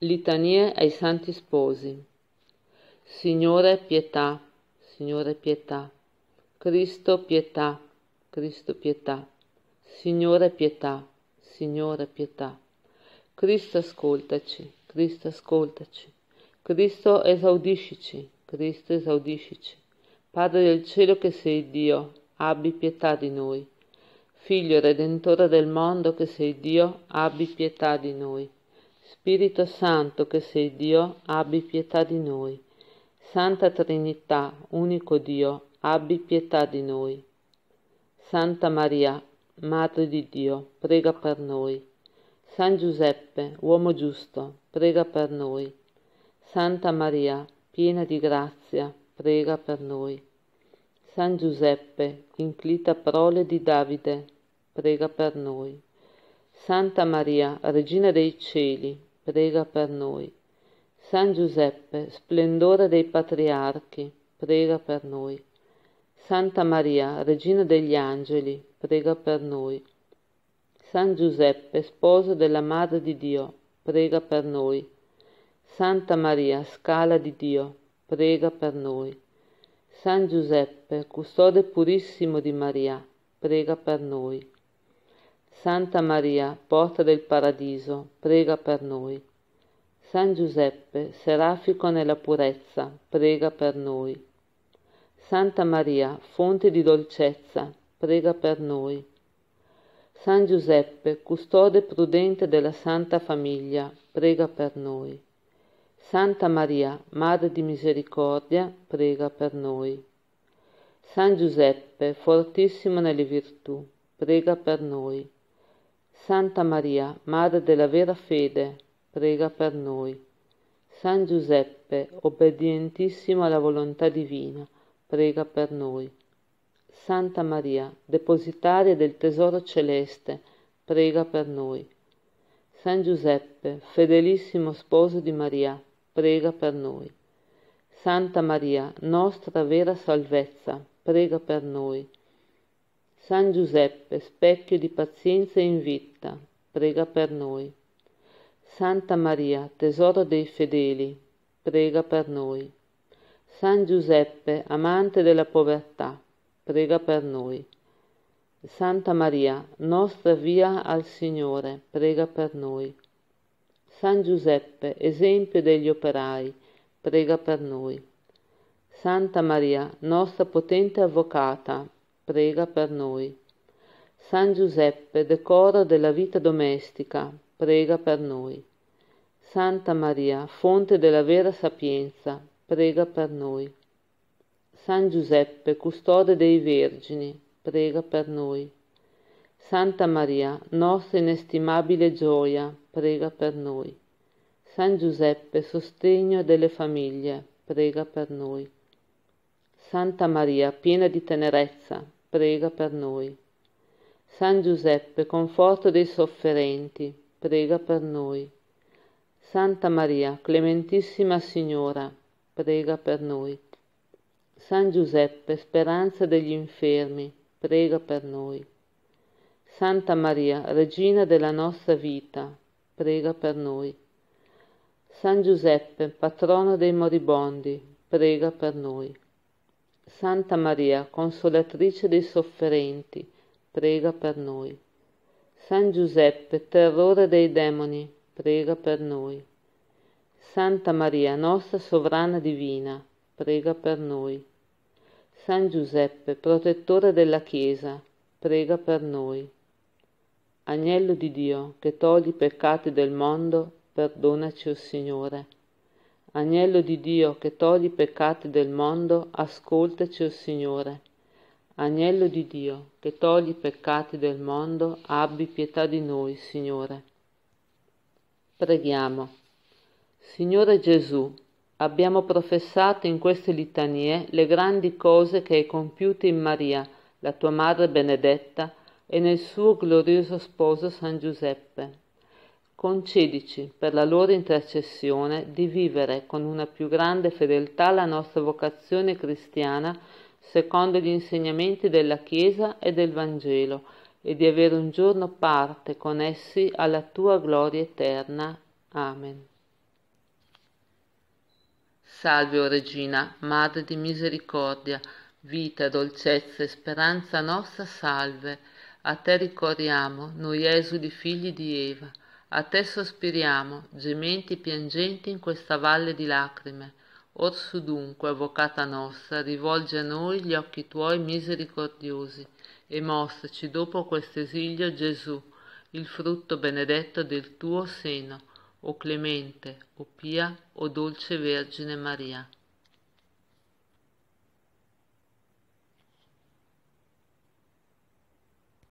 Litanie ai Santi Sposi. Signore pietà, Signore pietà. Cristo pietà, Cristo pietà. Signore pietà, Signore pietà. Cristo ascoltaci, Cristo ascoltaci. Cristo esaudiscici, Cristo esaudiscici. Padre del cielo che sei Dio, abbi pietà di noi. Figlio Redentore del mondo che sei Dio, abbi pietà di noi. Spirito Santo che sei Dio, abbi pietà di noi. Santa Trinità, unico Dio, abbi pietà di noi. Santa Maria, Madre di Dio, prega per noi. San Giuseppe, uomo giusto, prega per noi. Santa Maria, piena di grazia, prega per noi. San Giuseppe, inclita prole di Davide, prega per noi. Santa Maria, Regina dei Cieli, prega per noi. San Giuseppe, splendore dei patriarchi, prega per noi. Santa Maria, Regina degli Angeli, prega per noi. San Giuseppe, sposo della Madre di Dio, prega per noi. Santa Maria, scala di Dio, prega per noi. San Giuseppe, custode purissimo di Maria, prega per noi. Santa Maria, porta del paradiso, prega per noi. San Giuseppe, serafico nella purezza, prega per noi. Santa Maria, fonte di dolcezza, prega per noi. San Giuseppe, custode prudente della Santa Famiglia, prega per noi. Santa Maria, Madre di Misericordia, prega per noi. San Giuseppe, fortissimo nelle virtù, prega per noi. Santa Maria, Madre della vera fede, prega per noi. San Giuseppe, obbedientissimo alla volontà divina, prega per noi. Santa Maria, depositaria del tesoro celeste, prega per noi. San Giuseppe, fedelissimo sposo di Maria, prega per noi. Santa Maria, nostra vera salvezza, prega per noi. San Giuseppe, specchio di pazienza in vita, prega per noi. Santa Maria, tesoro dei fedeli, prega per noi. San Giuseppe, amante della povertà, prega per noi. Santa Maria, nostra via al Signore, prega per noi. San Giuseppe, esempio degli operai, prega per noi. Santa Maria, nostra potente avvocata, prega per noi. San Giuseppe, decoro della vita domestica, prega per noi. Santa Maria, fonte della vera sapienza, prega per noi. San Giuseppe, custode dei Vergini, prega per noi. Santa Maria, nostra inestimabile gioia, prega per noi. San Giuseppe, sostegno delle famiglie, prega per noi. Santa Maria, piena di tenerezza, prega per noi. San Giuseppe, conforto dei sofferenti, prega per noi. Santa Maria, clementissima Signora, prega per noi. San Giuseppe, speranza degli infermi, prega per noi. Santa Maria, regina della nostra vita, prega per noi. San Giuseppe, patrono dei moribondi, prega per noi. Santa Maria, consolatrice dei sofferenti, prega per noi. San Giuseppe, terrore dei demoni, prega per noi. Santa Maria, nostra sovrana divina, prega per noi. San Giuseppe, protettore della Chiesa, prega per noi. Agnello di Dio, che togli i peccati del mondo, perdonaci, o Signore. Agnello di Dio che togli i peccati del mondo, ascoltaci, o Signore. Agnello di Dio che togli i peccati del mondo, abbi pietà di noi, Signore. Preghiamo. Signore Gesù, abbiamo professato in queste litanie le grandi cose che hai compiute in Maria, la tua Madre benedetta, e nel suo glorioso sposo San Giuseppe concedici per la loro intercessione di vivere con una più grande fedeltà la nostra vocazione cristiana secondo gli insegnamenti della Chiesa e del Vangelo e di avere un giorno parte con essi alla tua gloria eterna. Amen. Salve, o Regina, Madre di misericordia, vita, dolcezza e speranza nostra, salve. A te ricorriamo, noi esuli figli di Eva, a te sospiriamo, gementi piangenti in questa valle di lacrime. Orsu dunque, avvocata nostra, rivolge a noi gli occhi tuoi misericordiosi e mostraci dopo questo esilio Gesù, il frutto benedetto del tuo seno, o clemente, o pia, o dolce Vergine Maria.